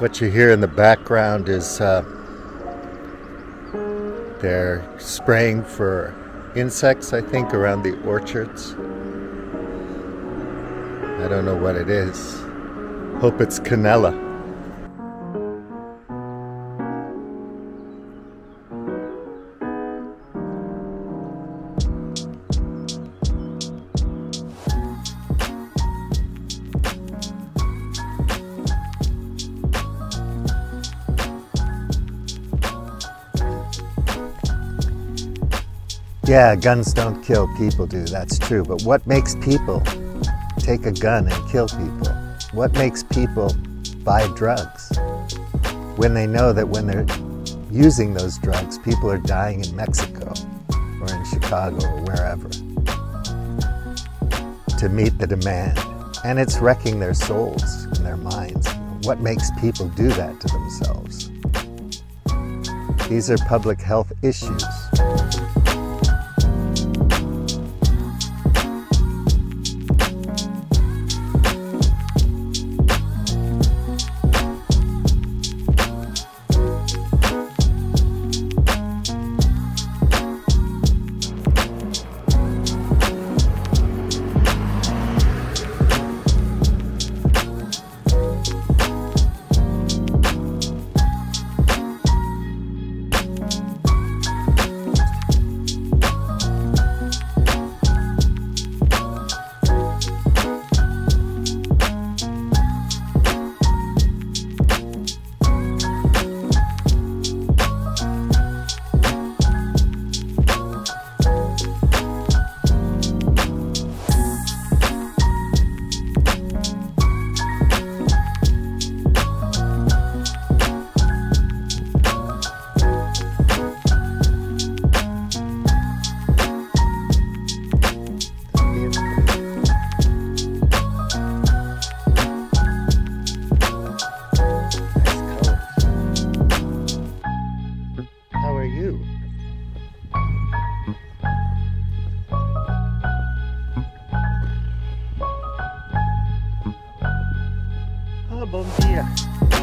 What you hear in the background is uh, they're spraying for insects, I think, around the orchards. I don't know what it is. Hope it's canela. Yeah, guns don't kill, people do. That's true. But what makes people take a gun and kill people? What makes people buy drugs when they know that when they're using those drugs, people are dying in Mexico or in Chicago or wherever to meet the demand? And it's wrecking their souls and their minds. What makes people do that to themselves? These are public health issues. 懵逼了。